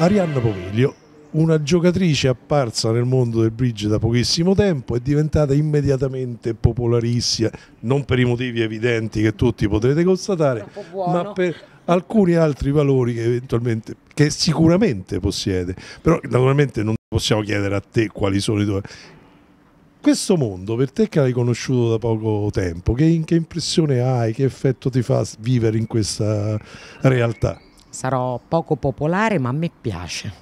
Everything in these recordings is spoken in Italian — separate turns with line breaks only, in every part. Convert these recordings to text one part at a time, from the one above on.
Arianna Pomiglio, una giocatrice apparsa nel mondo del bridge da pochissimo tempo, è diventata immediatamente popolarissima, non per i motivi evidenti che tutti potrete constatare, ma per alcuni altri valori che eventualmente, che sicuramente possiede. Però naturalmente non possiamo chiedere a te quali sono i tuoi... Questo mondo, per te che l'hai conosciuto da poco tempo, che, che impressione hai, che effetto ti fa vivere in questa realtà?
Sarò poco popolare, ma a me piace.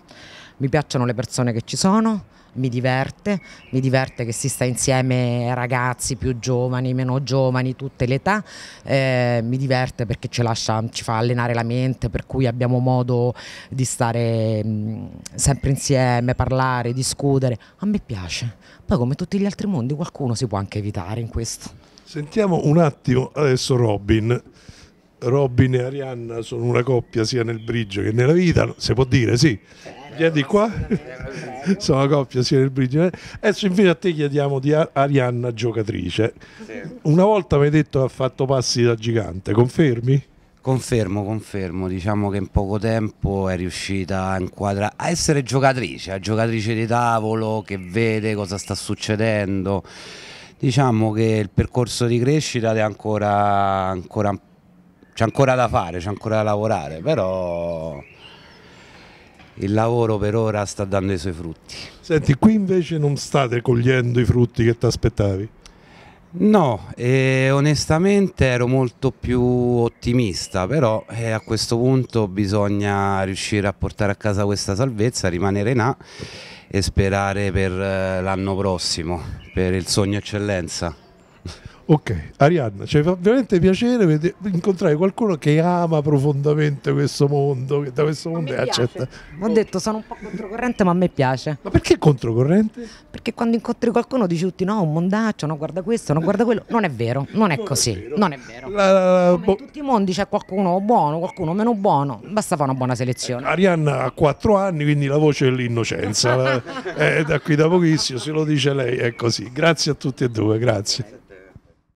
Mi piacciono le persone che ci sono, mi diverte, mi diverte che si sta insieme ragazzi più giovani, meno giovani, tutte le età, eh, mi diverte perché ci, lascia, ci fa allenare la mente, per cui abbiamo modo di stare mh, sempre insieme, parlare, discutere. A me piace. Poi come tutti gli altri mondi qualcuno si può anche evitare in questo.
Sentiamo un attimo adesso Robin. Robin e Arianna sono una coppia sia nel bridge che nella vita, si può dire, sì. Vieni qua, sono una coppia sia nel bridge. Adesso invece a te chiediamo di Arianna giocatrice. Una volta mi hai detto che ha fatto passi da gigante, confermi?
Confermo, confermo, diciamo che in poco tempo è riuscita a inquadrare, a essere giocatrice, a giocatrice di tavolo che vede cosa sta succedendo. Diciamo che il percorso di crescita è ancora, ancora c'è ancora da fare, c'è ancora da lavorare, però il lavoro per ora sta dando i suoi frutti.
Senti, qui invece non state cogliendo i frutti che ti aspettavi?
No, eh, onestamente ero molto più ottimista, però eh, a questo punto bisogna riuscire a portare a casa questa salvezza, rimanere in A e sperare per eh, l'anno prossimo, per il sogno eccellenza.
Ok, Arianna, ci fa veramente piacere incontrare qualcuno che ama profondamente questo mondo, che da questo mondo è accetta.
Ho detto sono un po' controcorrente, ma a me piace.
Ma perché controcorrente?
Perché quando incontri qualcuno dici tutti no, un mondaccio, no, guarda questo, no, guarda quello. Non è vero, non è non così, è non è vero. La, la, in tutti i mondi c'è qualcuno buono, qualcuno meno buono, basta fare una buona selezione.
Arianna ha quattro anni, quindi la voce dell'innocenza, è da qui da pochissimo, se lo dice lei è così. Grazie a tutti e due, grazie.